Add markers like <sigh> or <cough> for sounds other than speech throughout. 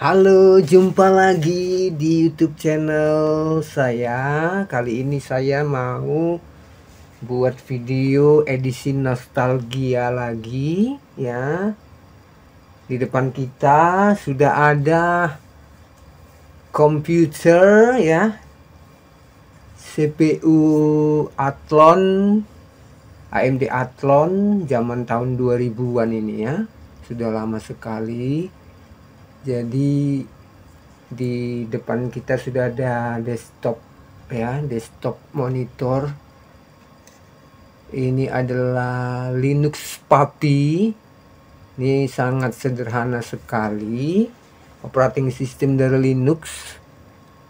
Halo, jumpa lagi di YouTube channel saya. Kali ini saya mau buat video edisi nostalgia lagi ya. Di depan kita sudah ada komputer ya. CPU Athlon AMD Athlon zaman tahun 2000-an ini ya. Sudah lama sekali jadi di depan kita sudah ada desktop ya desktop monitor. Ini adalah Linux Puppy. Ini sangat sederhana sekali. Operating system dari Linux.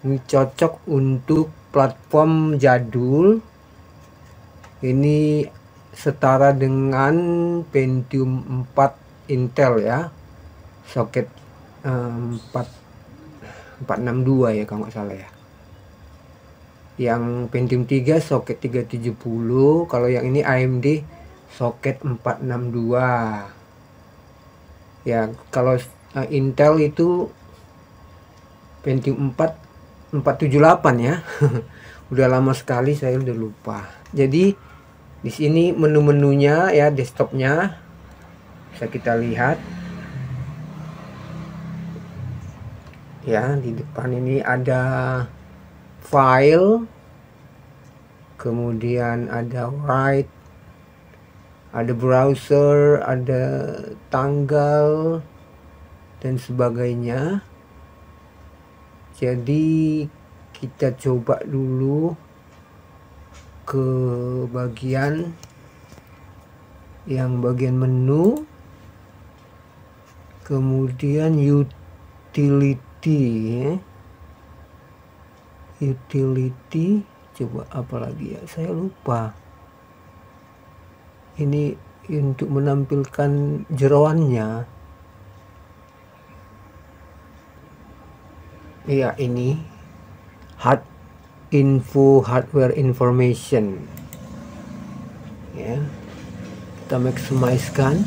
Ini cocok untuk platform jadul. Ini setara dengan Pentium 4 Intel ya soket 4 462 ya kalau nggak salah ya. Yang Pentium 3 soket 370 kalau yang ini AMD soket 462 ya kalau uh, Intel itu Pentium 4 478 ya. <laughs> Udah lama sekali saya udah lupa. Jadi di sini menu-menunya ya desktopnya. Bisa kita lihat ya di depan ini ada file. Kemudian ada write ada browser ada tanggal dan sebagainya. Jadi kita coba dulu ke bagian yang bagian menu. Kemudian utility utility. Utility coba apa lagi ya? Saya lupa. Ini untuk menampilkan jeroannya iya ini. Hard info hardware information. Ya. Kita maximize kan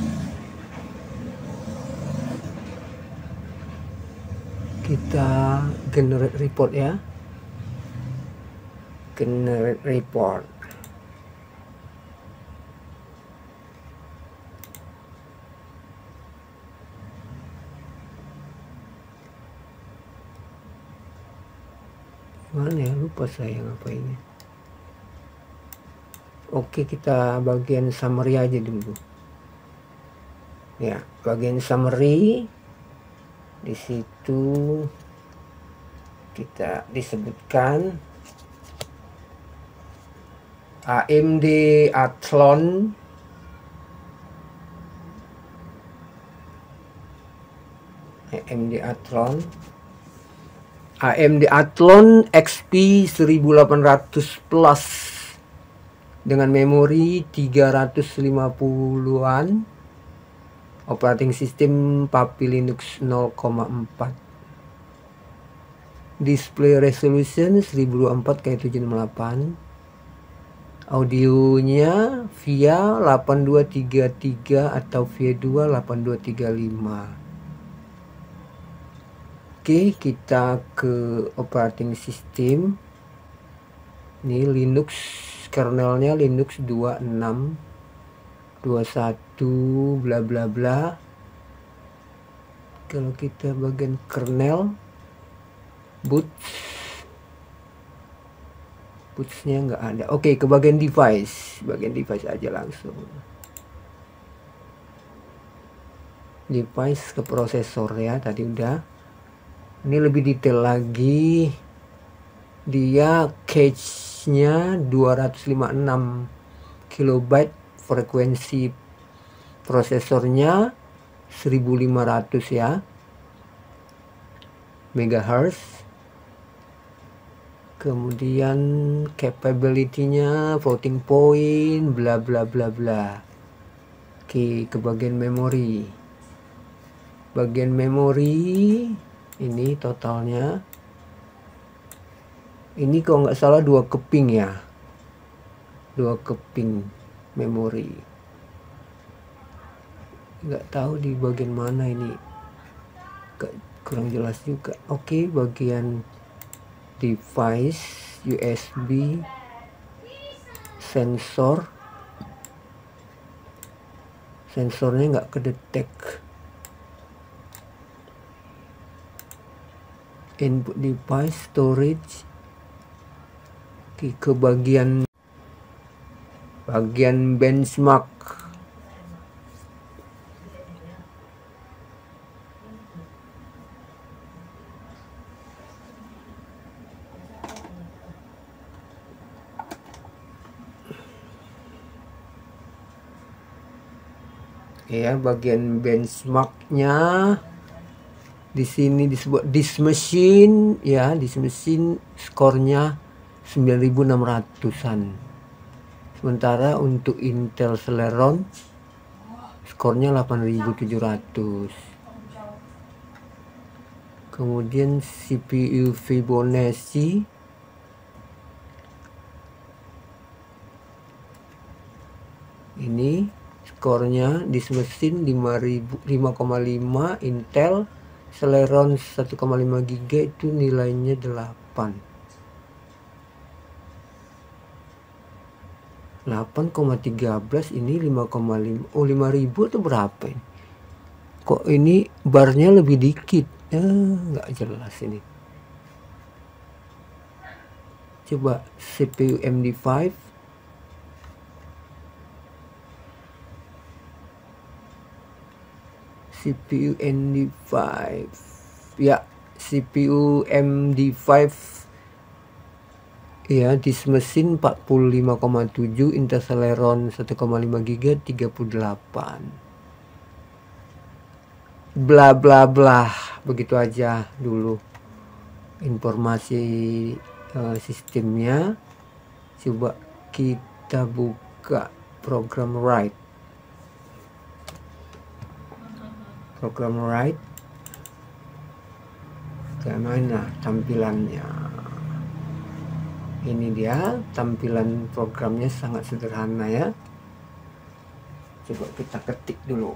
kita generate report ya. Generate report. Mana ya? Lupa saya ngapainnya oke kita bagian summary aja dulu. Ya bagian summary di situ kita disebutkan AMD Athlon. AMD Athlon. AMD Athlon XP 1800 plus. Dengan memori 350-an operating system Puppy Linux 0,4 display resolution 1024 x 768 audionya via 8233 atau via 2 8235 oke kita ke operating system. Ini Linux kernelnya Linux 26 21 bla bla bla. Kalau kita bagian kernel boot bootsnya nggak ada. Oke ke bagian device. Bagian device aja langsung. Device ke prosesor ya tadi udah. Ini lebih detail lagi. Dia cache nya 256 kilobyte frekuensi prosesornya 1500 ya megahertz. Kemudian capability-nya floating point bla bla bla bla. Oke ke bagian memori. Bagian memori ini totalnya. Ini kalau nggak salah dua keping ya. Dua keping memori nggak tahu di bagian mana ini. Kurang jelas juga. Oke bagian device USB sensor. Sensornya nggak kedetek. Input device storage ke bagian bagian benchmark ya bagian benchmarknya. Di sini disebut this machine. Ya this machine skornya 9600an sementara untuk Intel Celeron skornya 8700 kemudian CPU Fibonacci. Ini skornya di mesin 5.000 5,5 Intel Celeron 1,5 GB itu nilainya 8 8,13 ini 5,5 oh 5000 atau berapa ini? Kok ini barnya lebih dikit? Ya nggak jelas ini. Coba CPU MD5 CPU MD5 ya CPU MD5 ya di mesin 45,7 Intel Celeron 1,5 GB 38 bla bla bla. Begitu aja dulu informasi eh, sistemnya. Coba kita buka program write program write mana tampilannya. Ini dia tampilan programnya sangat sederhana ya. Coba kita ketik dulu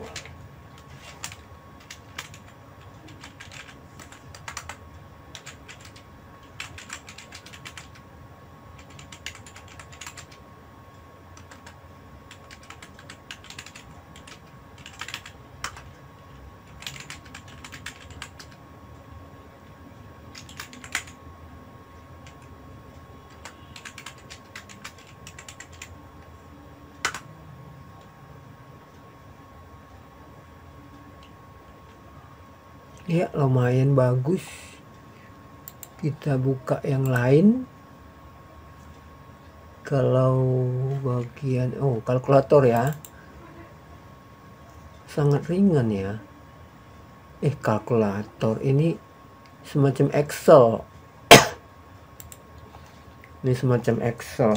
ya lumayan bagus kita buka yang lain. Kalau bagian oh kalkulator ya. Sangat ringan ya. Eh kalkulator ini semacam Excel. <coughs> Ini semacam Excel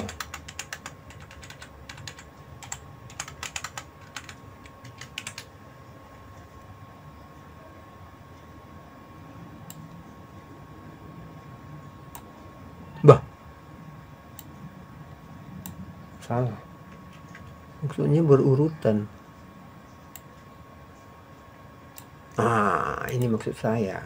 Bah. Salah. Maksudnya berurutan. Ah, ini maksud saya.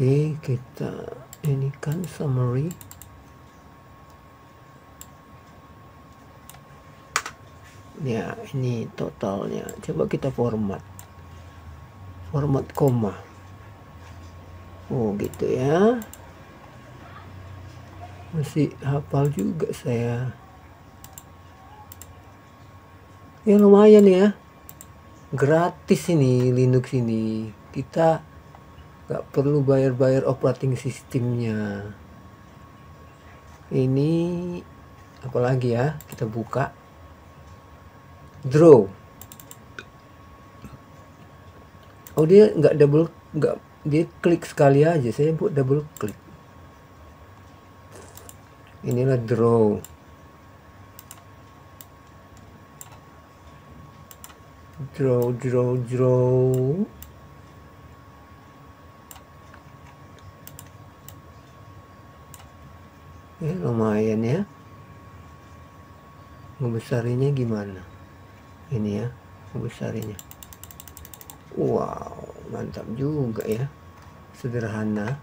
Oke, kita ini kan summary. Ya, ini totalnya. Coba kita format. Format koma. Oh, gitu ya. Masih hafal juga saya. Ya lumayan ya. Gratis ini Linux ini. Kita nggak perlu bayar-bayar operating sistemnya ini apalagi ya kita buka draw. Oh dia nggak double nggak dia klik sekali aja. Saya buat double klik. Inilah draw. Draw draw draw. Ya lumayan ya. Membesarinya gimana? Ini ya ngebesarinya. Wow mantap juga ya. Sederhana.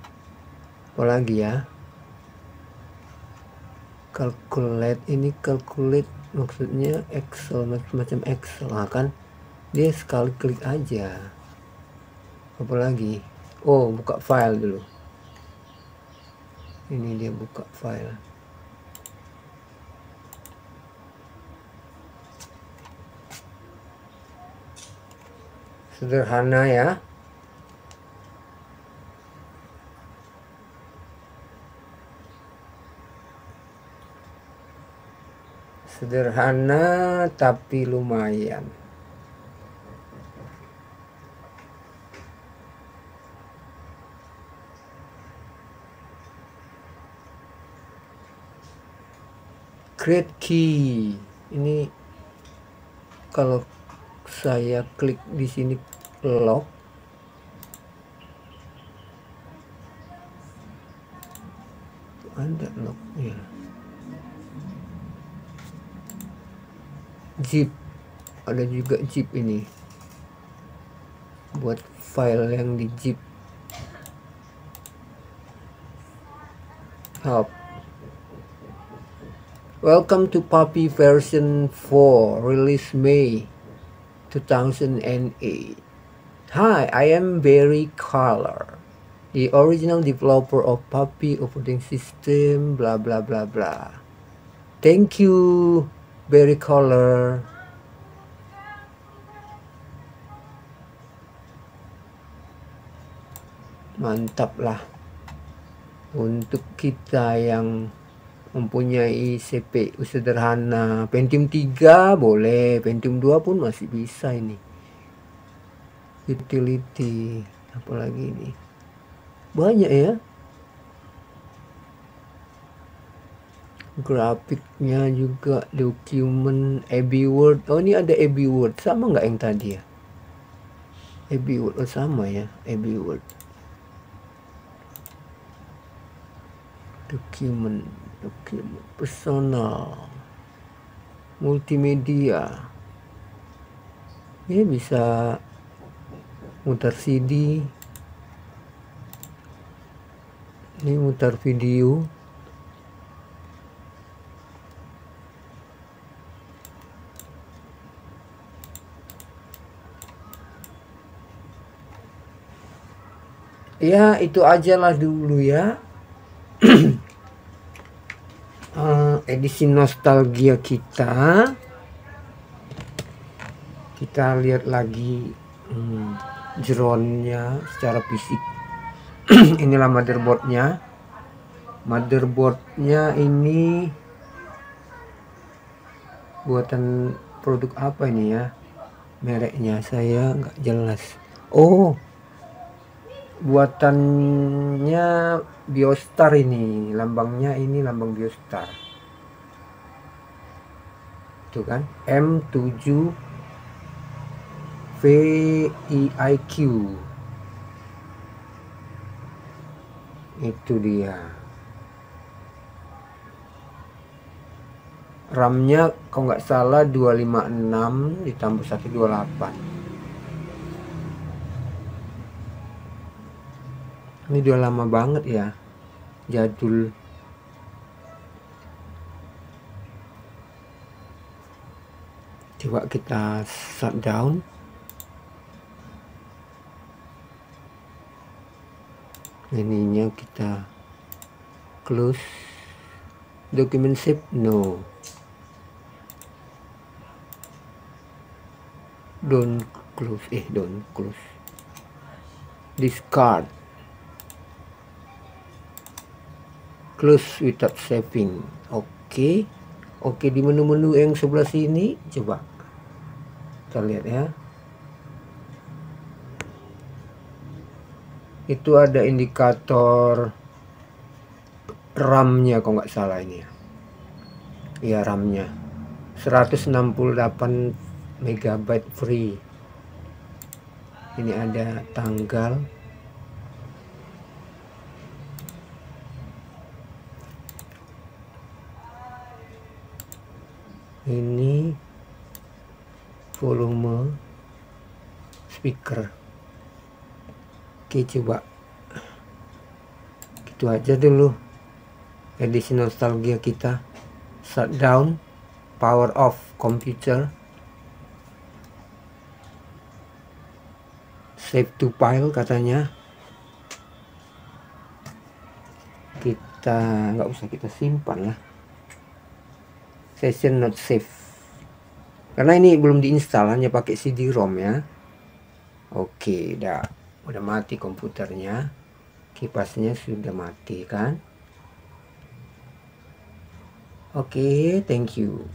Apalagi ya? Calculate ini calculate maksudnya Excel macam Excel nah, kan? Dia sekali klik aja. Apalagi? Oh buka file dulu. Ini dia buka file sederhana ya. Sederhana tapi lumayan. Create key. Ini kalau saya klik di sini lock. Ada locknya zip. Ada juga zip ini. Buat file yang di zip. Help welcome to puppy version 4 release may 2008 hi i am barry color the original developer of puppy operating system blah blah blah blah. Thank you berry color mantap lah untuk kita yang mempunyai CPU sederhana. Pentium 3 boleh Pentium 2 pun masih bisa ini. Utility apalagi ini? Banyak ya. Grafiknya juga dokumen Abbey Word. Oh ini ada Abbey Word. Sama nggak yang tadi ya? Abbey Word. Oh sama ya Abbey Word. Dokumen dokumen personal. Multimedia. Ini bisa mutar CD ini mutar video. Ya itu aja lah dulu ya Eh, edisi nostalgia kita. Kita lihat lagi hmm, jeronnya secara fisik. <clears throat> Inilah motherboardnya. Motherboardnya ini buatan produk apa ini ya? Mereknya saya nggak jelas. Oh buatannya Biostar ini. Lambangnya ini lambang Biostar itu kan? M7 VIIQ itu dia. RAM-nya kalau nggak salah 256 ditambah 128 ini udah lama banget ya jadul coba kita shutdown ininya kita close. Document save? No. Don't close. Eh don't close. Discard. Close without saving. Oke okay. Oke di menu-menu yang sebelah sini coba kita lihat ya. Itu ada indikator RAM-nya kalau nggak salah ini. Ya ya RAM-nya 168 MB free. Ini ada tanggal ini volume speaker. Oke coba. Gitu aja dulu edisi nostalgia kita. Shutdown power off computer. Save to file katanya. Kita nggak usah kita simpan lah. Session not save karena ini belum diinstal hanya pakai CD-ROM ya. Oke udah udah mati komputernya. Kipasnya sudah mati kan? Oke thank you